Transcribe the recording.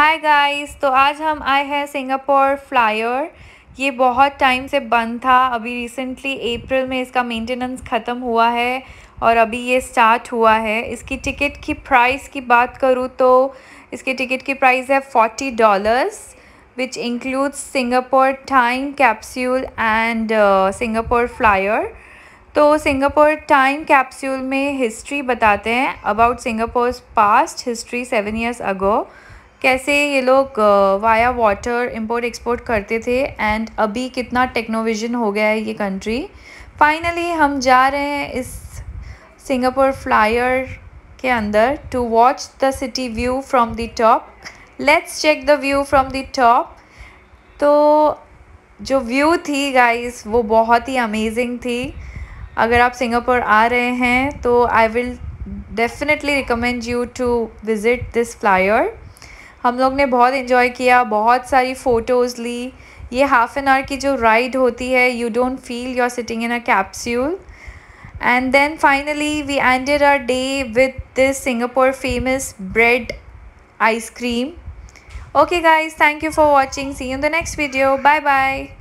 Hi guys तो आज हम आए हैं सिंगापुर फ्लायर ये बहुत टाइम से बंद था। अभी रिसेंटली अप्रैल में इसका मेंटेनेंस ख़त्म हुआ है और अभी ये स्टार्ट हुआ है। इसकी टिकट की प्राइस की बात करूँ तो इसकी टिकट की प्राइस है forty dollars which includes Singapore time capsule and Singapore flyer तो सिंगापुर टाइम कैप्सूल में हिस्ट्री बताते हैं। About Singapore past history seven years ago कैसे ये लोग वाया वाटर इंपोर्ट एक्सपोर्ट करते थे एंड अभी कितना टेक्नोविजन हो गया है ये कंट्री फाइनली हम जा रहे हैं इस सिंगापुर फ्लायर के अंदर to watch the city view from the top let's check the view from the top तो जो व्यू थी गाइस वो बहुत ही अमेजिंग थी। अगर आप सिंगापुर आ रहे हैं तो I will definitely recommend you to visit this flyer हम लोग ने बहुत इन्जॉय किया, बहुत सारी फ़ोटोज़ ली। ये हाफ़ एन आवर की जो राइड होती है you don't feel you are sitting in a capsule and then finally we ended our day with this Singapore famous bread ice cream okay guys thank you for watching see you the next video bye bye